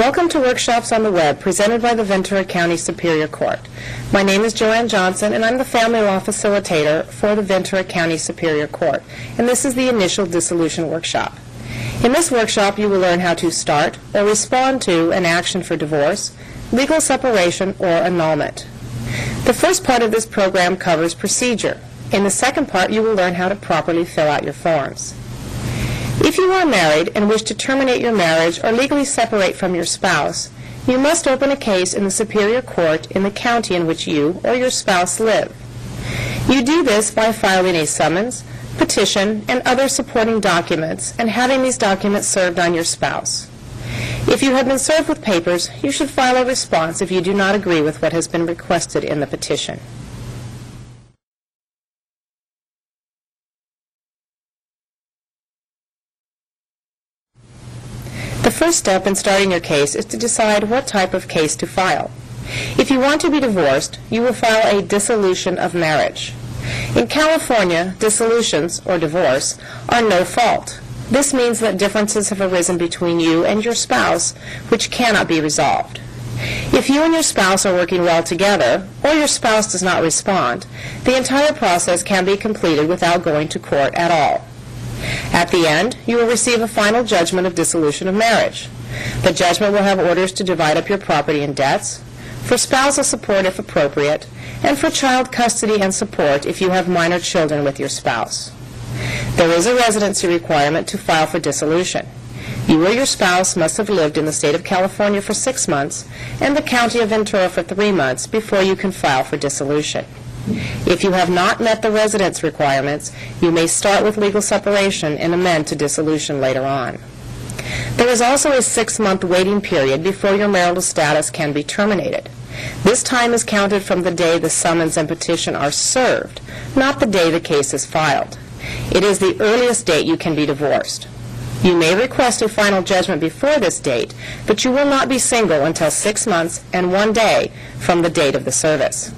Welcome to Workshops on the Web, presented by the Ventura County Superior Court. My name is Joanne Johnson, and I'm the Family Law Facilitator for the Ventura County Superior Court, and this is the initial dissolution workshop. In this workshop, you will learn how to start or respond to an action for divorce, legal separation, or annulment. The first part of this program covers procedure. In the second part, you will learn how to properly fill out your forms. If you are married and wish to terminate your marriage or legally separate from your spouse, you must open a case in the Superior Court in the county in which you or your spouse live. You do this by filing a summons, petition, and other supporting documents and having these documents served on your spouse. If you have been served with papers, you should file a response if you do not agree with what has been requested in the petition. First step in starting your case is to decide what type of case to file. If you want to be divorced, you will file a dissolution of marriage. In California, dissolutions, or divorce, are no fault. This means that differences have arisen between you and your spouse which cannot be resolved. If you and your spouse are working well together, or your spouse does not respond, the entire process can be completed without going to court at all. At the end, you will receive a final judgment of dissolution of marriage. The judgment will have orders to divide up your property and debts, for spousal support if appropriate, and for child custody and support if you have minor children with your spouse. There is a residency requirement to file for dissolution. You or your spouse must have lived in the state of California for six months and the county of Ventura for three months before you can file for dissolution. If you have not met the residence requirements, you may start with legal separation and amend to dissolution later on. There is also a six-month waiting period before your marital status can be terminated. This time is counted from the day the summons and petition are served, not the day the case is filed. It is the earliest date you can be divorced. You may request a final judgment before this date, but you will not be single until six months and one day from the date of the service.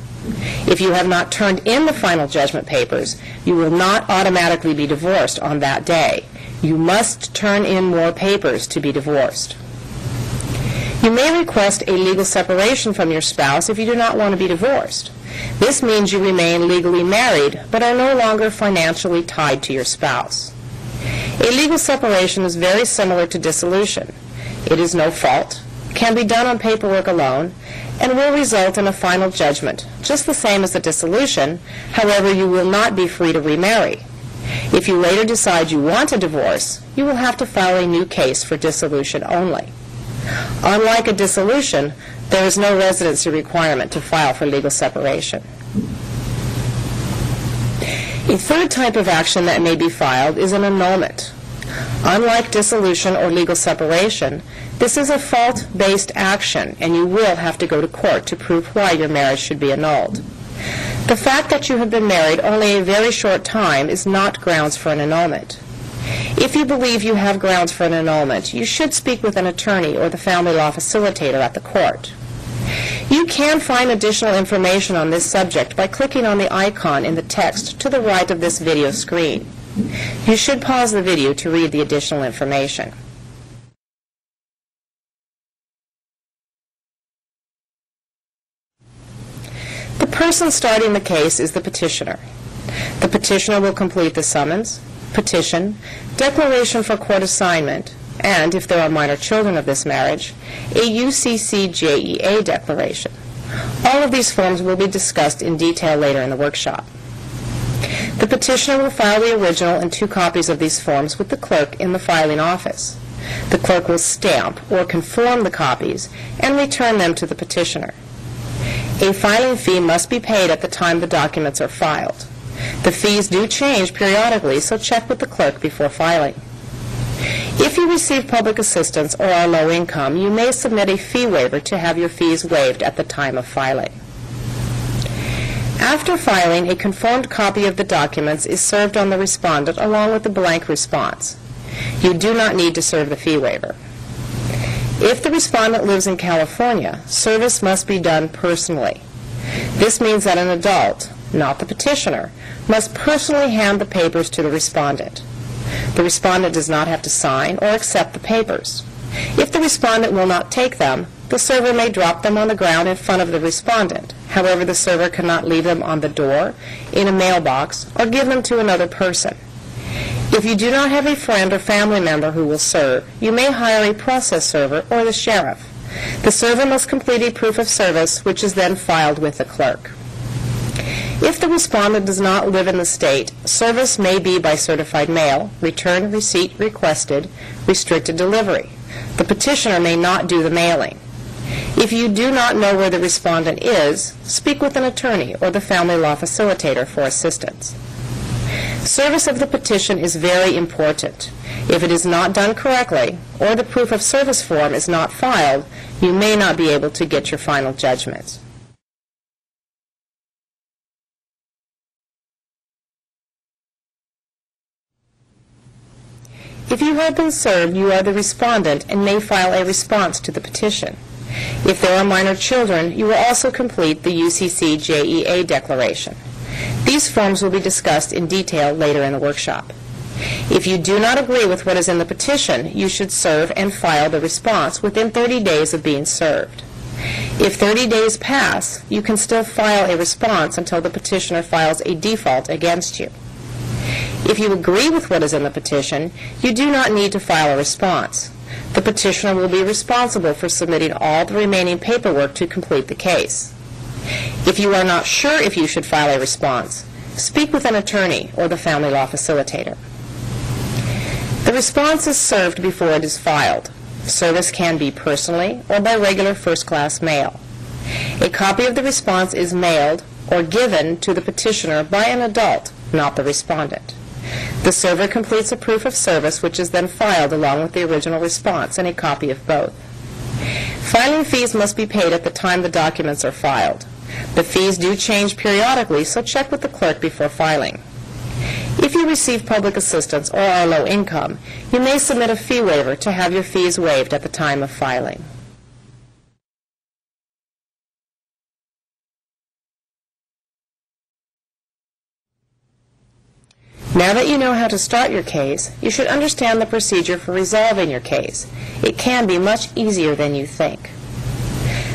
If you have not turned in the final judgment papers, you will not automatically be divorced on that day. You must turn in more papers to be divorced. You may request a legal separation from your spouse if you do not want to be divorced. This means you remain legally married, but are no longer financially tied to your spouse. A legal separation is very similar to dissolution. It is no fault, can be done on paperwork alone, and will result in a final judgment, just the same as a dissolution. However, you will not be free to remarry. If you later decide you want a divorce, you will have to file a new case for dissolution only. Unlike a dissolution, there is no residency requirement to file for legal separation. A third type of action that may be filed is an annulment. Unlike dissolution or legal separation, this is a fault-based action, and you will have to go to court to prove why your marriage should be annulled. The fact that you have been married only a very short time is not grounds for an annulment. If you believe you have grounds for an annulment, you should speak with an attorney or the family law facilitator at the court. You can find additional information on this subject by clicking on the icon in the text to the right of this video screen. You should pause the video to read the additional information. Person starting the case is the petitioner. The petitioner will complete the summons, petition, declaration for court assignment, and, if there are minor children of this marriage, a UCCJEA declaration. All of these forms will be discussed in detail later in the workshop. The petitioner will file the original and two copies of these forms with the clerk in the filing office. The clerk will stamp or conform the copies and return them to the petitioner. A filing fee must be paid at the time the documents are filed. The fees do change periodically, so check with the clerk before filing. If you receive public assistance or are low income, you may submit a fee waiver to have your fees waived at the time of filing. After filing, a conformed copy of the documents is served on the respondent along with the blank response. You do not need to serve the fee waiver. If the respondent lives in California, service must be done personally. This means that an adult, not the petitioner, must personally hand the papers to the respondent. The respondent does not have to sign or accept the papers. If the respondent will not take them, the server may drop them on the ground in front of the respondent. However, the server cannot leave them on the door, in a mailbox, or give them to another person. If you do not have a friend or family member who will serve, you may hire a process server or the sheriff. The server must complete a proof of service, which is then filed with the clerk. If the respondent does not live in the state, service may be by certified mail, return receipt requested, restricted delivery. The petitioner may not do the mailing. If you do not know where the respondent is, speak with an attorney or the family law facilitator for assistance. Service of the petition is very important. If it is not done correctly, or the proof of service form is not filed, you may not be able to get your final judgment. If you have been served, you are the respondent and may file a response to the petition. If there are minor children, you will also complete the UCC JEA declaration. These forms will be discussed in detail later in the workshop. If you do not agree with what is in the petition, you should serve and file the response within 30 days of being served. If 30 days pass, you can still file a response until the petitioner files a default against you. If you agree with what is in the petition, you do not need to file a response. The petitioner will be responsible for submitting all the remaining paperwork to complete the case. If you are not sure if you should file a response, speak with an attorney or the family law facilitator. The response is served before it is filed. Service can be personally or by regular first-class mail. A copy of the response is mailed or given to the petitioner by an adult, not the respondent. The server completes a proof of service, which is then filed along with the original response and a copy of both. Filing fees must be paid at the time the documents are filed. The fees do change periodically, so check with the clerk before filing. If you receive public assistance or are low income, you may submit a fee waiver to have your fees waived at the time of filing. Now that you know how to start your case, you should understand the procedure for resolving your case. It can be much easier than you think.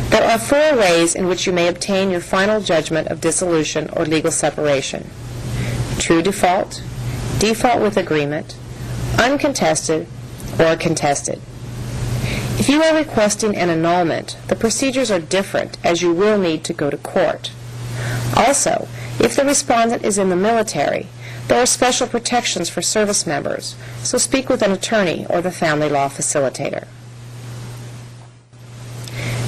There are four ways in which you may obtain your final judgment of dissolution or legal separation. True default, default with agreement, uncontested, or contested. If you are requesting an annulment, the procedures are different as you will need to go to court. Also, if the respondent is in the military, there are special protections for service members, so speak with an attorney or the family law facilitator.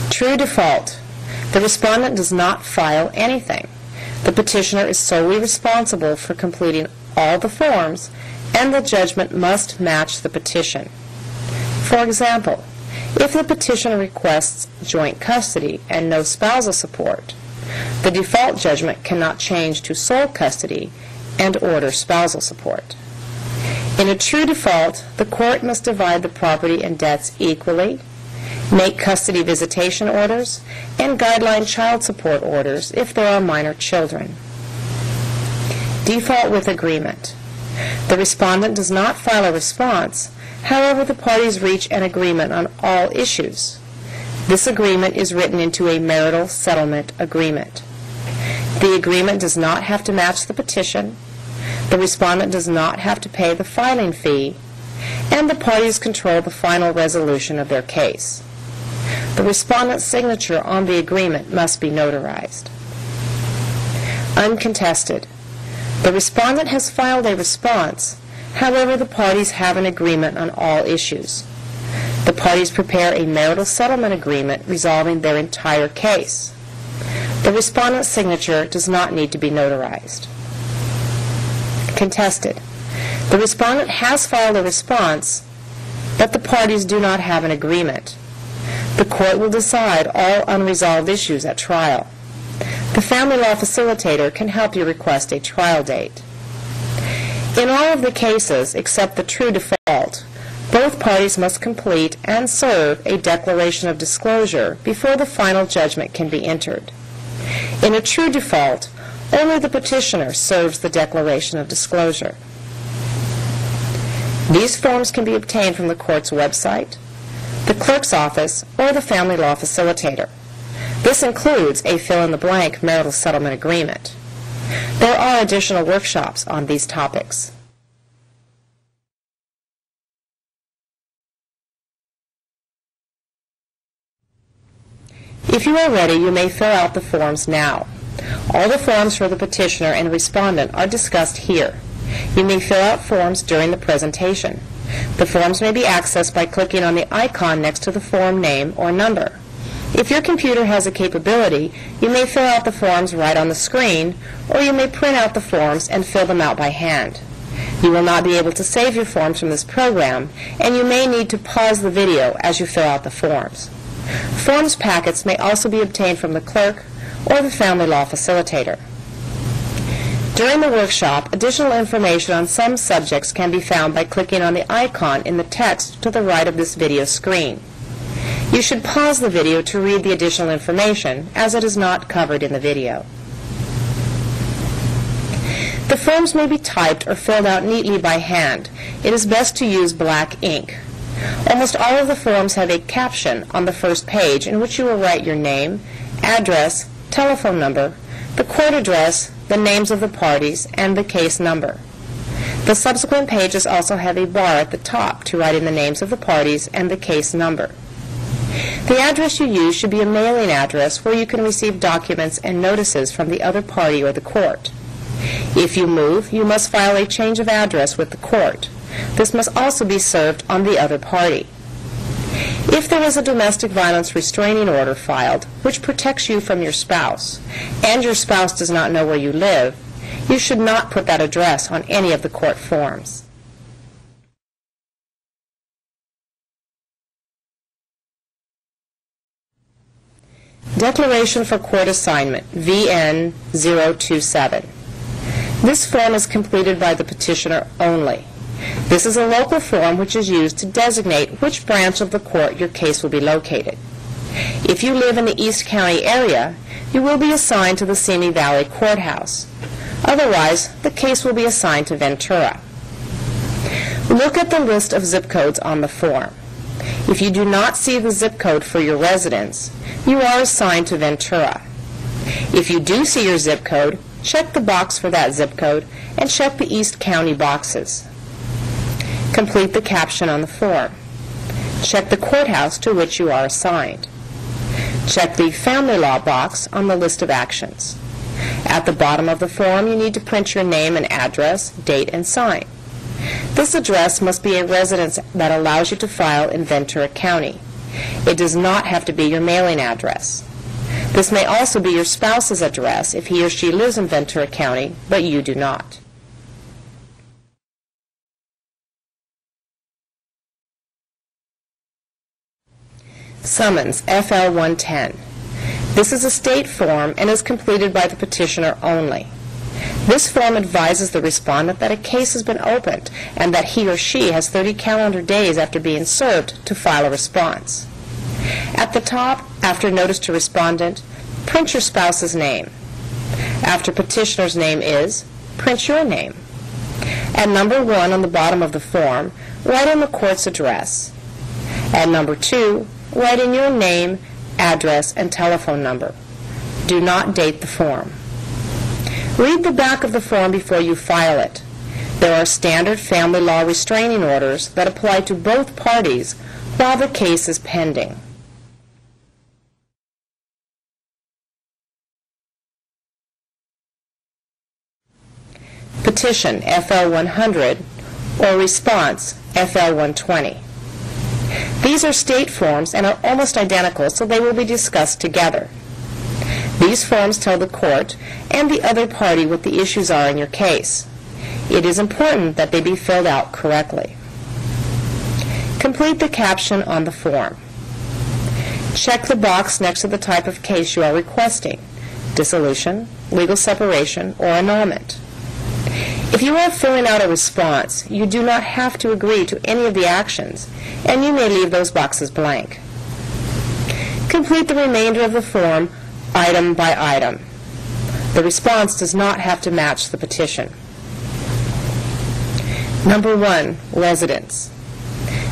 True default. The respondent does not file anything. The petitioner is solely responsible for completing all the forms, and the judgment must match the petition. For example, if the petitioner requests joint custody and no spousal support, the default judgment cannot change to sole custody and order spousal support. In a true default, the court must divide the property and debts equally, make custody visitation orders, and guideline child support orders if there are minor children. Default with agreement. The respondent does not file a response, however, the parties reach an agreement on all issues. This agreement is written into a marital settlement agreement. The agreement does not have to match the petition, the respondent does not have to pay the filing fee, and the parties control the final resolution of their case. The respondent's signature on the agreement must be notarized. Uncontested. The respondent has filed a response, however, the parties have an agreement on all issues. The parties prepare a marital settlement agreement resolving their entire case. The respondent's signature does not need to be notarized contested. The respondent has filed a response, but the parties do not have an agreement. The court will decide all unresolved issues at trial. The family law facilitator can help you request a trial date. In all of the cases, except the true default, both parties must complete and serve a declaration of disclosure before the final judgment can be entered. In a true default, only the petitioner serves the declaration of disclosure. These forms can be obtained from the court's website, the clerk's office, or the family law facilitator. This includes a fill-in-the-blank marital settlement agreement. There are additional workshops on these topics. If you are ready, you may fill out the forms now. All the forms for the petitioner and respondent are discussed here. You may fill out forms during the presentation. The forms may be accessed by clicking on the icon next to the form name or number. If your computer has a capability, you may fill out the forms right on the screen, or you may print out the forms and fill them out by hand. You will not be able to save your forms from this program, and you may need to pause the video as you fill out the forms. Forms packets may also be obtained from the clerk or the family law facilitator. During the workshop, additional information on some subjects can be found by clicking on the icon in the text to the right of this video screen. You should pause the video to read the additional information, as it is not covered in the video. The forms may be typed or filled out neatly by hand. It is best to use black ink. Almost all of the forms have a caption on the first page in which you will write your name, address, telephone number, the court address, the names of the parties, and the case number. The subsequent pages also have a bar at the top to write in the names of the parties and the case number. The address you use should be a mailing address where you can receive documents and notices from the other party or the court. If you move, you must file a change of address with the court. This must also be served on the other party. If there is a domestic violence restraining order filed, which protects you from your spouse, and your spouse does not know where you live, you should not put that address on any of the court forms. Declaration for Court Assignment, VN 027. This form is completed by the petitioner only. This is a local form which is used to designate which branch of the court your case will be located. If you live in the East County area, you will be assigned to the Simi Valley Courthouse. Otherwise, the case will be assigned to Ventura. Look at the list of zip codes on the form. If you do not see the zip code for your residence, you are assigned to Ventura. If you do see your zip code, check the box for that zip code and check the East County boxes. Complete the caption on the form. Check the courthouse to which you are assigned. Check the family law box on the list of actions. At the bottom of the form, you need to print your name and address, date, and sign. This address must be a residence that allows you to file in Ventura County. It does not have to be your mailing address. This may also be your spouse's address if he or she lives in Ventura County, but you do not. Summons, FL 110. This is a state form and is completed by the petitioner only. This form advises the respondent that a case has been opened and that he or she has 30 calendar days after being served to file a response. At the top, after notice to respondent, print your spouse's name. After petitioner's name is, print your name. At number one on the bottom of the form, write in the court's address. At number two, write in your name, address, and telephone number. Do not date the form. Read the back of the form before you file it. There are standard family law restraining orders that apply to both parties while the case is pending. Petition FL 100 or Response FL 120. These are state forms and are almost identical, so they will be discussed together. These forms tell the court and the other party what the issues are in your case. It is important that they be filled out correctly. Complete the caption on the form. Check the box next to the type of case you are requesting, dissolution, legal separation, or annulment. If you are filling out a response, you do not have to agree to any of the actions, and you may leave those boxes blank. Complete the remainder of the form item by item. The response does not have to match the petition. Number one, residence.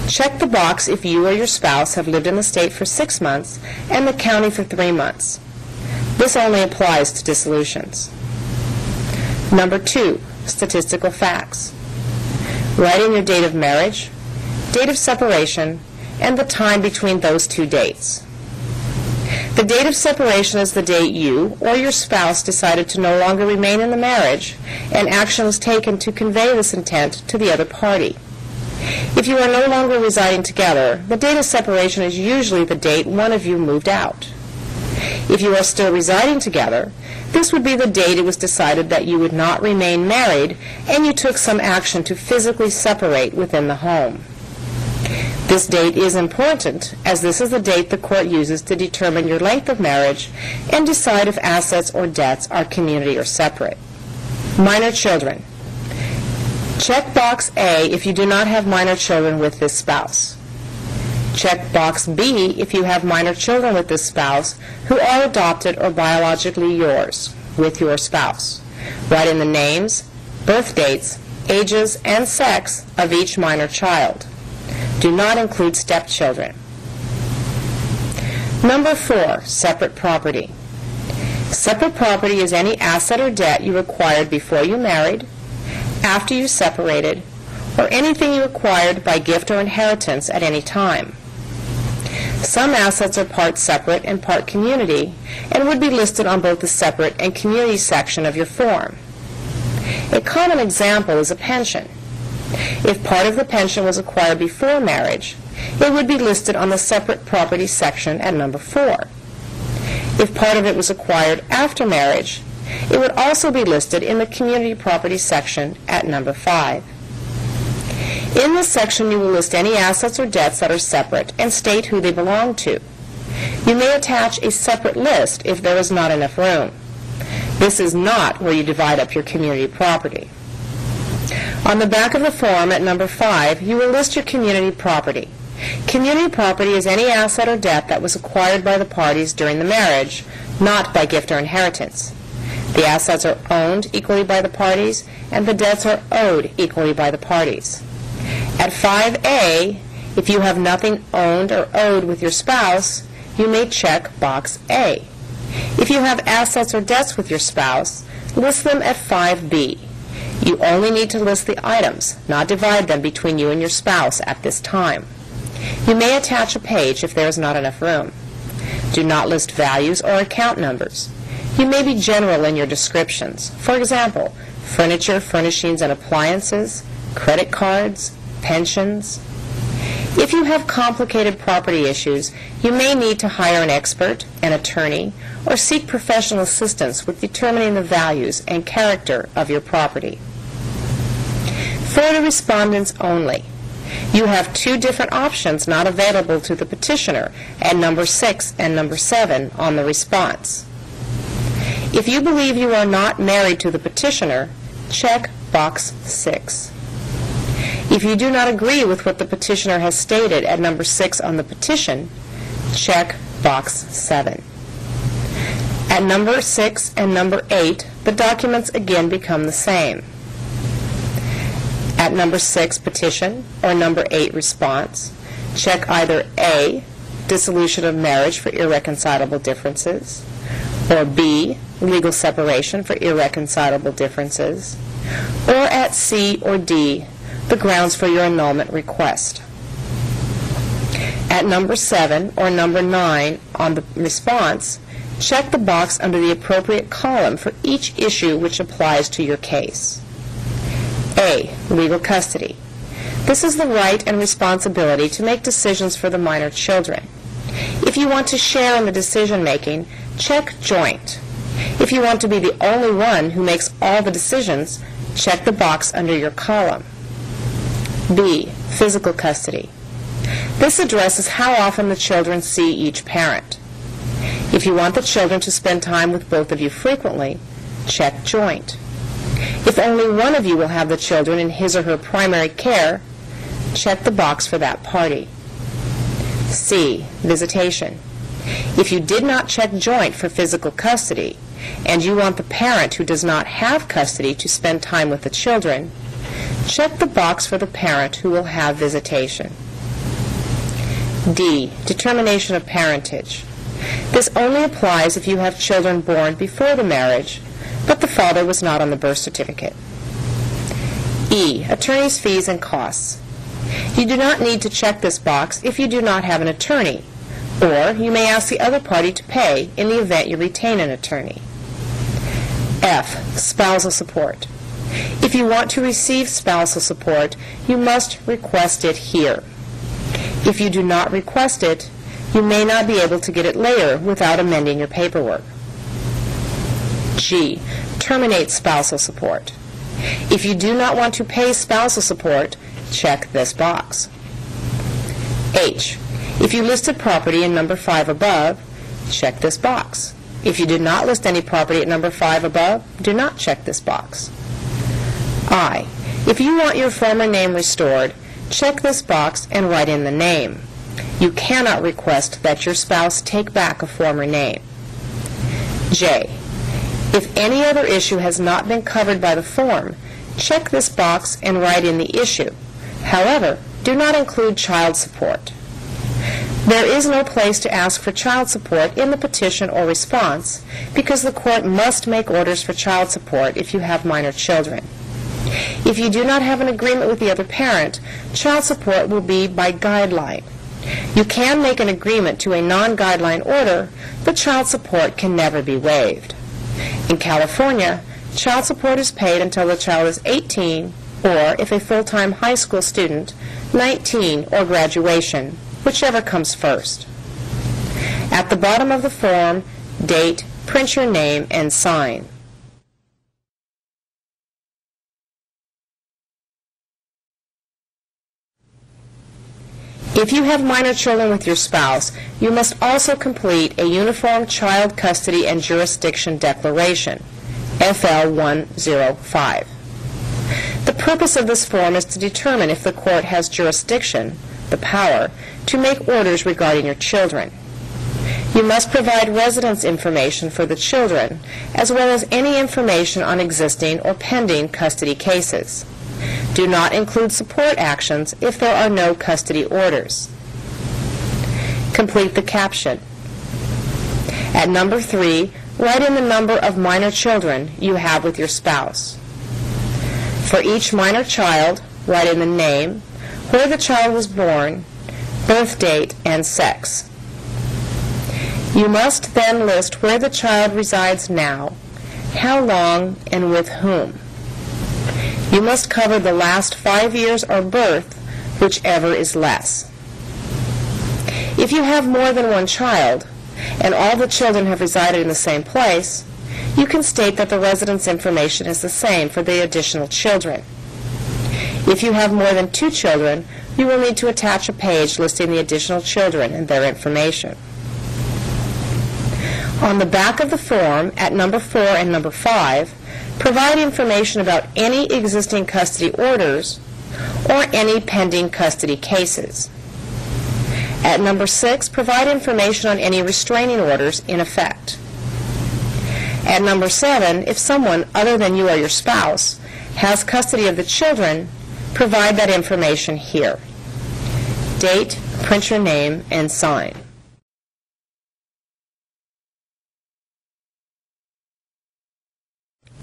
Check the box if you or your spouse have lived in the state for six months and the county for three months. This only applies to dissolutions. Number two, statistical facts. Write in your date of marriage, date of separation, and the time between those two dates. The date of separation is the date you or your spouse decided to no longer remain in the marriage, and action was taken to convey this intent to the other party. If you are no longer residing together, the date of separation is usually the date one of you moved out. If you are still residing together, this would be the date it was decided that you would not remain married and you took some action to physically separate within the home. This date is important, as this is the date the court uses to determine your length of marriage and decide if assets or debts are community or separate. Minor children. Check box A if you do not have minor children with this spouse. Check box B if you have minor children with this spouse who are adopted or biologically yours with your spouse. Write in the names, birth dates, ages, and sex of each minor child. Do not include stepchildren. Number four, separate property. Separate property is any asset or debt you acquired before you married, after you separated, or anything you acquired by gift or inheritance at any time. Some assets are part separate and part community and would be listed on both the separate and community section of your form. A common example is a pension. If part of the pension was acquired before marriage, it would be listed on the separate property section at number 4. If part of it was acquired after marriage, it would also be listed in the community property section at number 5. In this section, you will list any assets or debts that are separate and state who they belong to. You may attach a separate list if there is not enough room. This is not where you divide up your community property. On the back of the form at number 5, you will list your community property. Community property is any asset or debt that was acquired by the parties during the marriage, not by gift or inheritance. The assets are owned equally by the parties, and the debts are owed equally by the parties. At 5A, if you have nothing owned or owed with your spouse, you may check box A. If you have assets or debts with your spouse, list them at 5B. You only need to list the items, not divide them between you and your spouse at this time. You may attach a page if there is not enough room. Do not list values or account numbers. You may be general in your descriptions. For example, furniture, furnishings, and appliances, credit cards, pensions. If you have complicated property issues, you may need to hire an expert, an attorney, or seek professional assistance with determining the values and character of your property. For the respondents only, you have two different options not available to the petitioner at number 6 and number 7 on the response. If you believe you are not married to the petitioner, check box 6. If you do not agree with what the petitioner has stated at number 6 on the petition, check box 7. At number 6 and number 8, the documents again become the same. At number 6, petition, or number 8, response, check either A, dissolution of marriage for irreconcilable differences, or B, legal separation for irreconcilable differences, or at C or D, the grounds for your annulment request. At number 7 or number 9 on the response, check the box under the appropriate column for each issue which applies to your case. A. Legal custody. This is the right and responsibility to make decisions for the minor children. If you want to share in the decision-making, check joint. If you want to be the only one who makes all the decisions, check the box under your column. B. Physical custody. This addresses how often the children see each parent. If you want the children to spend time with both of you frequently, check joint. If only one of you will have the children in his or her primary care, check the box for that party. C. Visitation. If you did not check joint for physical custody, and you want the parent who does not have custody to spend time with the children, check the box for the parent who will have visitation. D. Determination of parentage. This only applies if you have children born before the marriage, but the father was not on the birth certificate. E. Attorney's fees and costs. You do not need to check this box if you do not have an attorney, or you may ask the other party to pay in the event you retain an attorney. F. Spousal support. If you want to receive spousal support, you must request it here. If you do not request it, you may not be able to get it later without amending your paperwork. G. Terminate spousal support. If you do not want to pay spousal support, check this box. H. If you listed property in number 5 above, check this box. If you did not list any property at number 5 above, do not check this box. I. If you want your former name restored, check this box and write in the name. You cannot request that your spouse take back a former name. J. If any other issue has not been covered by the form, check this box and write in the issue. However, do not include child support. There is no place to ask for child support in the petition or response because the court must make orders for child support if you have minor children. If you do not have an agreement with the other parent, child support will be by guideline. You can make an agreement to a non-guideline order, but child support can never be waived. In California, child support is paid until the child is 18 or, if a full-time high school student, 19 or graduation, whichever comes first. At the bottom of the form, date, print your name, and sign. If you have minor children with your spouse, you must also complete a Uniform Child Custody and Jurisdiction Declaration, FL 105. The purpose of this form is to determine if the court has jurisdiction, the power, to make orders regarding your children. You must provide residence information for the children, as well as any information on existing or pending custody cases. Do not include support actions if there are no custody orders. Complete the caption. At number three, write in the number of minor children you have with your spouse. For each minor child, write in the name, where the child was born, birth date, and sex. You must then list where the child resides now, how long, and with whom. You must cover the last five years or birth, whichever is less. If you have more than one child, and all the children have resided in the same place, you can state that the residence information is the same for the additional children. If you have more than two children, you will need to attach a page listing the additional children and their information. On the back of the form, at number 4 and number 5, provide information about any existing custody orders or any pending custody cases. At number six, provide information on any restraining orders in effect. At number seven, if someone other than you or your spouse has custody of the children, provide that information here. Date, print your name, and sign.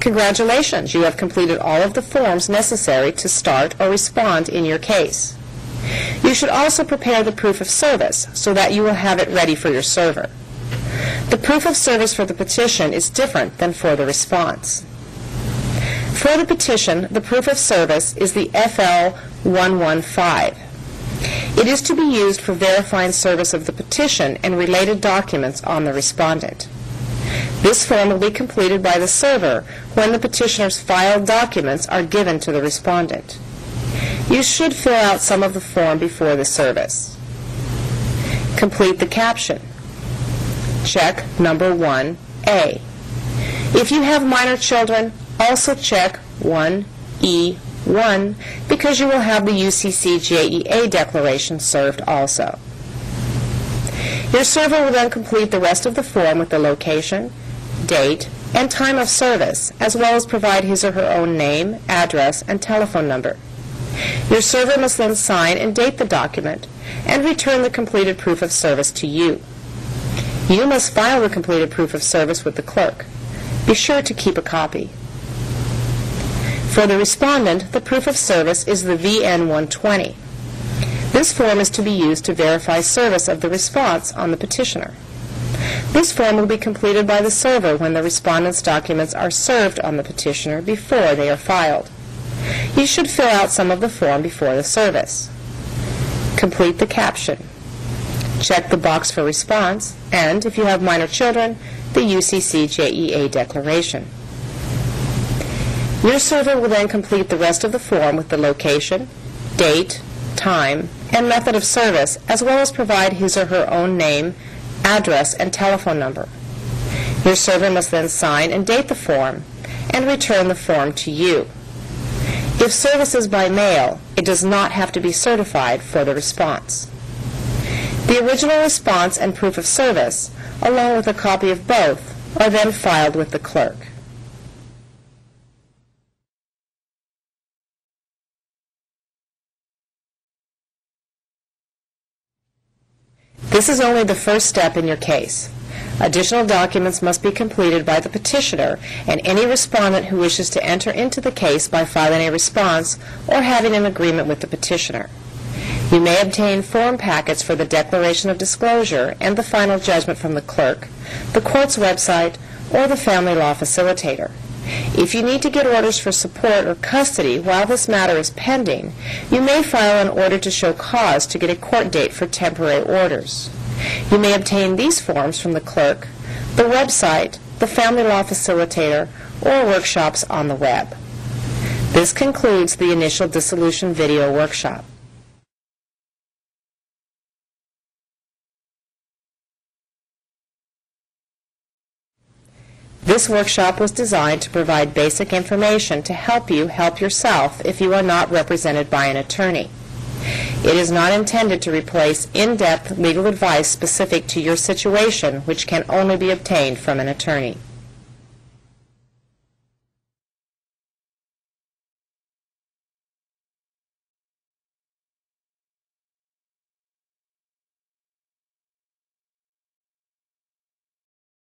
Congratulations, you have completed all of the forms necessary to start or respond in your case. You should also prepare the proof of service so that you will have it ready for your server. The proof of service for the petition is different than for the response. For the petition, the proof of service is the FL 115. It is to be used for verifying service of the petition and related documents on the respondent. This form will be completed by the server when the petitioner's filed documents are given to the respondent. You should fill out some of the form before the service. Complete the caption. Check number 1A. If you have minor children, also check 1E1 because you will have the UCC JEA declaration served also. Your server will then complete the rest of the form with the location, date, and time of service, as well as provide his or her own name, address, and telephone number. Your server must then sign and date the document and return the completed proof of service to you. You must file the completed proof of service with the clerk. Be sure to keep a copy. For the respondent, the proof of service is the VN-120. This form is to be used to verify service of the response on the petitioner. This form will be completed by the server when the respondent's documents are served on the petitioner before they are filed. You should fill out some of the form before the service. Complete the caption. Check the box for response, and, if you have minor children, the UCC JEA declaration. Your server will then complete the rest of the form with the location, date, time, and method of service, as well as provide his or her own name, address, and telephone number. Your server must then sign and date the form and return the form to you. If service is by mail, it does not have to be certified for the response. The original response and proof of service, along with a copy of both, are then filed with the clerk. This is only the first step in your case. Additional documents must be completed by the petitioner and any respondent who wishes to enter into the case by filing a response or having an agreement with the petitioner. You may obtain form packets for the declaration of disclosure and the final judgment from the clerk, the court's website, or the family law facilitator. If you need to get orders for support or custody while this matter is pending, you may file an order to show cause to get a court date for temporary orders. You may obtain these forms from the clerk, the website, the family law facilitator, or workshops on the web. This concludes the initial dissolution video workshop. This workshop was designed to provide basic information to help you help yourself if you are not represented by an attorney. It is not intended to replace in-depth legal advice specific to your situation, which can only be obtained from an attorney.